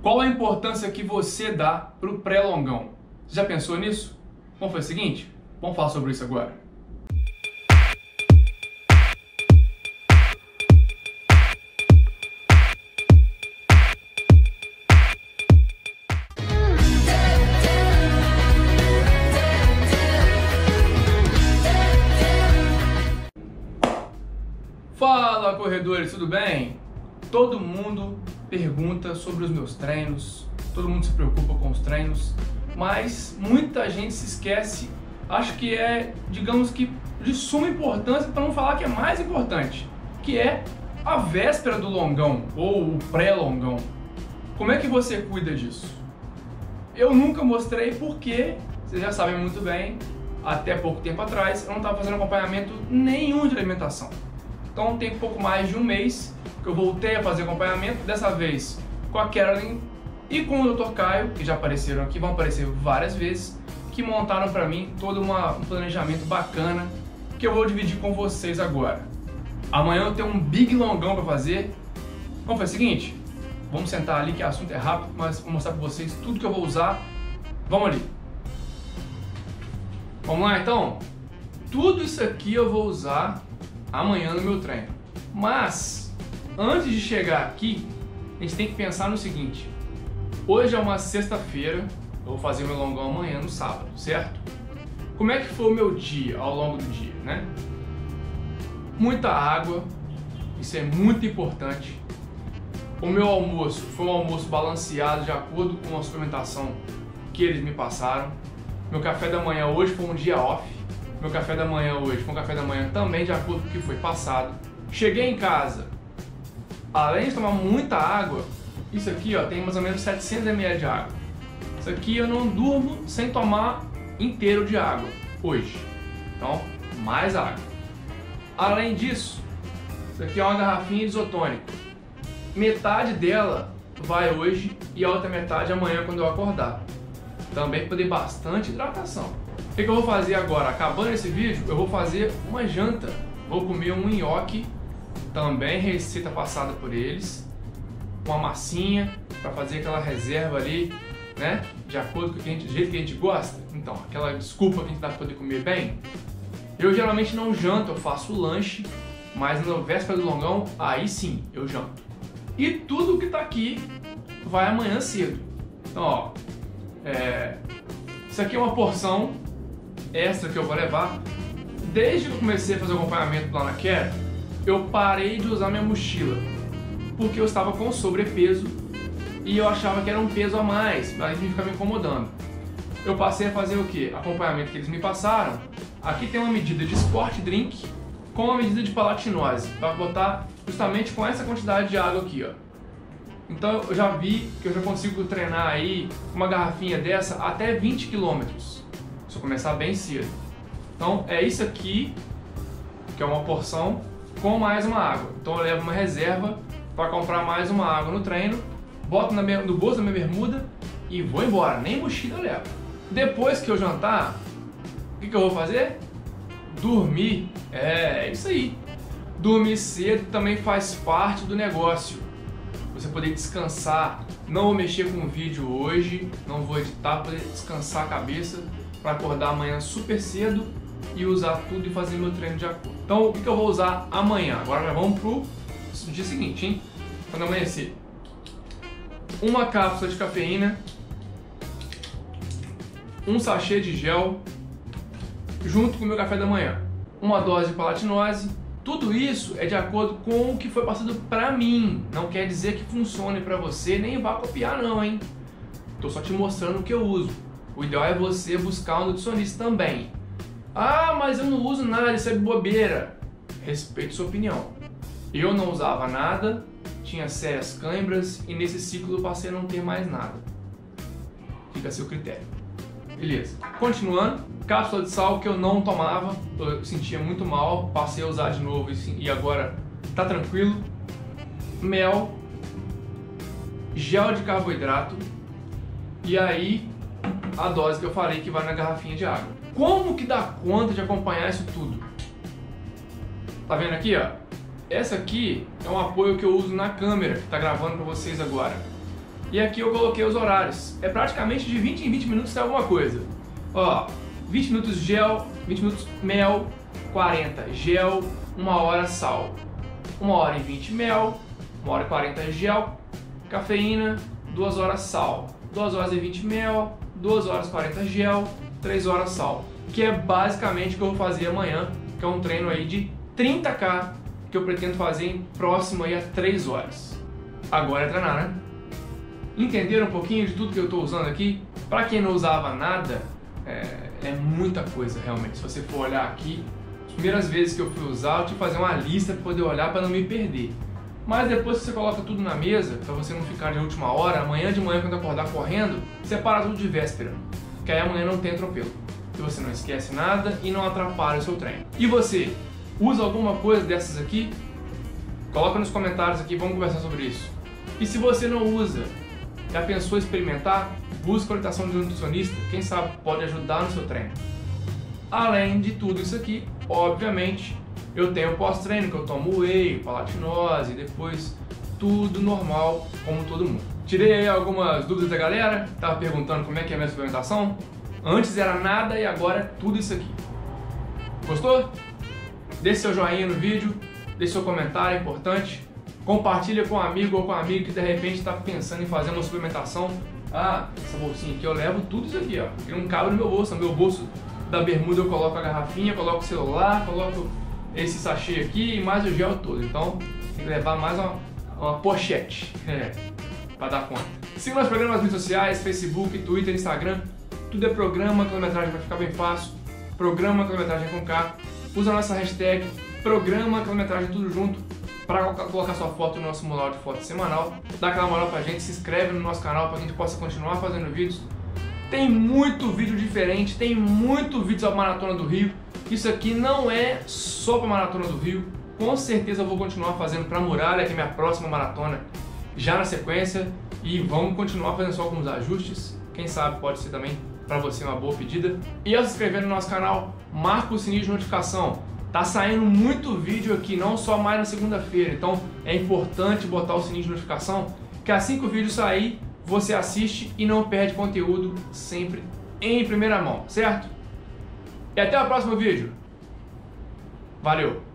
Qual a importância que você dá para o pré-longão? Já pensou nisso? Vamos fazer o seguinte? Vamos falar sobre isso agora. Fala corredores, tudo bem? Todo mundo pergunta sobre os meus treinos, todo mundo se preocupa com os treinos, mas muita gente se esquece, acho que é, digamos que, de suma importância, para não falar que é mais importante, que é a véspera do longão ou o pré-longão. Como é que você cuida disso? Eu nunca mostrei porque, vocês já sabem muito bem, até pouco tempo atrás eu não estava fazendo acompanhamento nenhum de alimentação. Então tem pouco mais de um mês que eu voltei a fazer acompanhamento, dessa vez com a Carolyn e com o Dr. Caio, que já apareceram aqui, vão aparecer várias vezes, que montaram para mim todo uma, um planejamento bacana que eu vou dividir com vocês agora. Amanhã eu tenho um big longão para fazer. Vamos fazer o seguinte, vamos sentar ali que o assunto é rápido, mas vou mostrar para vocês tudo que eu vou usar. Vamos ali. Vamos lá então? Tudo isso aqui eu vou usar amanhã no meu treino. Mas, antes de chegar aqui, a gente tem que pensar no seguinte: hoje é uma sexta-feira, eu vou fazer meu longão amanhã no sábado, certo? Como é que foi o meu dia ao longo do dia, né? Muita água, isso é muito importante. O meu almoço foi um almoço balanceado de acordo com a suplementação que eles me passaram. Meu café da manhã hoje foi um dia off, meu café da manhã hoje um café da manhã também de acordo com o que foi passado. Cheguei em casa, além de tomar muita água, isso aqui ó, tem mais ou menos 700 ml de água. Isso aqui eu não durmo sem tomar inteiro de água hoje. Então, mais água. Além disso, isso aqui é uma garrafinha de isotônico. Metade dela vai hoje e a outra metade amanhã quando eu acordar. Também para ter bastante hidratação. Que, que eu vou fazer agora? Acabando esse vídeo, eu vou fazer uma janta. Vou comer um nhoque, também receita passada por eles, uma massinha para fazer aquela reserva ali, né? De acordo com o gente, do jeito que a gente gosta. Então, aquela desculpa que a gente dá para poder comer bem. Eu geralmente não janto, eu faço lanche, mas na véspera do longão, aí sim, eu janto. E tudo que tá aqui vai amanhã cedo. Então, ó, é, isso aqui é uma porção extra que eu vou levar. Desde que eu comecei a fazer o acompanhamento lá na Care, eu parei de usar minha mochila, porque eu estava com sobrepeso e eu achava que era um peso a mais, mas me ficava me incomodando. Eu passei a fazer o que? Acompanhamento que eles me passaram. Aqui tem uma medida de sport drink com uma medida de palatinose, para botar justamente com essa quantidade de água aqui, ó. Então eu já vi que eu já consigo treinar aí uma garrafinha dessa até 20 quilômetros se começar bem cedo. Então é isso aqui, que é uma porção, com mais uma água. Então eu levo uma reserva para comprar mais uma água no treino, boto na minha, no bolso da minha bermuda e vou embora. Nem mochila eu levo. Depois que eu jantar, o que, que eu vou fazer? Dormir. É, é isso aí. Dormir cedo também faz parte do negócio. Você poder descansar. Não vou mexer com o vídeo hoje, não vou editar, poder descansar a cabeça para acordar amanhã super cedo e usar tudo e fazer meu treino de acordo. Então, o que, eu vou usar amanhã? Agora já vamos pro dia seguinte, hein? Quando amanhecer. Uma cápsula de cafeína, um sachê de gel, junto com o meu café da manhã. Uma dose de palatinose. Tudo isso é de acordo com o que foi passado para mim. Não quer dizer que funcione para você, nem vá copiar não, hein? Tô só te mostrando o que eu uso. O ideal é você buscar um nutricionista também. Ah, mas eu não uso nada, isso é bobeira. Respeito sua opinião. Eu não usava nada, tinha sérias câimbras e nesse ciclo eu passei a não ter mais nada. Fica a seu critério. Beleza. Continuando, cápsula de sal que eu não tomava, eu sentia muito mal, passei a usar de novo e agora tá tranquilo. Mel, gel de carboidrato e aí a dose que eu falei que vai na garrafinha de água. Como que dá conta de acompanhar isso tudo? Tá vendo aqui, ó? Essa aqui é um apoio que eu uso na câmera que está gravando para vocês agora. E aqui eu coloquei os horários. É praticamente de 20 em 20 minutos tem alguma coisa. Ó, 20 minutos gel, 20 minutos mel, 40 gel, 1 hora sal. 1 hora e 20 mel, 1 hora e 40 gel, cafeína, 2 horas sal. 2 horas e 20 mel, 2 horas e 40 gel, 3 horas sal. Que é basicamente o que eu vou fazer amanhã, que é um treino aí de 30k que eu pretendo fazer em próximo aí a 3 horas. Agora é treinar, né? Entenderam um pouquinho de tudo que eu estou usando aqui? Para quem não usava nada, é, é, muita coisa realmente. Se você for olhar aqui, as primeiras vezes que eu fui usar, eu tive que fazer uma lista para poder olhar para não me perder. Mas depois que você coloca tudo na mesa, para você não ficar de última hora, amanhã de manhã quando acordar correndo, separa tudo de véspera, que aí amanhã não tem atropelo. E você não esquece nada e não atrapalha o seu treino. E você, usa alguma coisa dessas aqui? Coloca nos comentários aqui, vamos conversar sobre isso. E se você não usa, já pensou experimentar? Busca orientação de um nutricionista, quem sabe pode ajudar no seu treino. Além de tudo isso aqui, obviamente, eu tenho pós-treino que eu tomo whey, palatinose, depois tudo normal, como todo mundo. Tirei aí algumas dúvidas da galera, tava perguntando como é que é a minha suplementação. Antes era nada e agora é tudo isso aqui. Gostou? Deixe seu joinha no vídeo, deixe seu comentário, é importante. Compartilha com um amigo ou com um amigo que de repente está pensando em fazer uma suplementação. Ah, essa bolsinha aqui eu levo tudo isso aqui, ó. Porque não cabe no meu bolso. No meu bolso da bermuda eu coloco a garrafinha, coloco o celular, coloco esse sachê aqui e mais o gel todo. Então tem que levar mais uma, uma pochete é, para dar conta. Siga nossos programas nas redes sociais, Facebook, Twitter, Instagram. Tudo é programa, quilometragem vai ficar bem fácil. Programa, quilometragem com K. Usa a nossa hashtag, programa, quilometragem tudo junto para colocar sua foto no nosso mural de foto semanal. Dá aquela moral pra gente, se inscreve no nosso canal para a gente possa continuar fazendo vídeos. Tem muito vídeo diferente, tem muito vídeo sobre Maratona do Rio. Isso aqui não é só para Maratona do Rio. Com certeza eu vou continuar fazendo para Muralha, que é minha próxima maratona, já na sequência. E vamos continuar fazendo só alguns ajustes. Quem sabe pode ser também para você uma boa pedida. E ao se inscrever no nosso canal, marca o sininho de notificação Tá saindo muito vídeo aqui, não só mais na segunda-feira, então é importante botar o sininho de notificação, que assim que o vídeo sair, você assiste e não perde conteúdo sempre em primeira mão, certo? E até o próximo vídeo. Valeu!